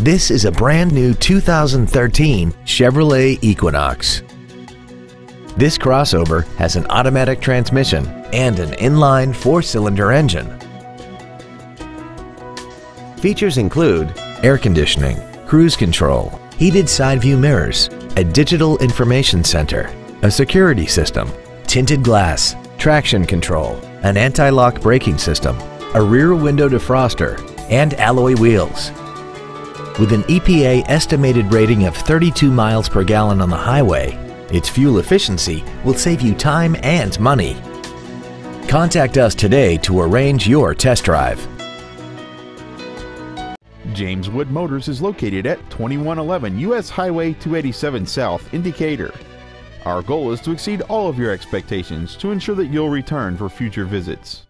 This is a brand new 2013 Chevrolet Equinox. This crossover has an automatic transmission and an inline four-cylinder engine. Features include air conditioning, cruise control, heated side view mirrors, a digital information center, a security system, tinted glass, traction control, an anti-lock braking system, a rear window defroster, and alloy wheels. With an EPA estimated rating of 32 miles per gallon on the highway, its fuel efficiency will save you time and money. Contact us today to arrange your test drive. James Wood Motors is located at 2111 US Highway 287 South in Decatur. Our goal is to exceed all of your expectations to ensure that you'll return for future visits.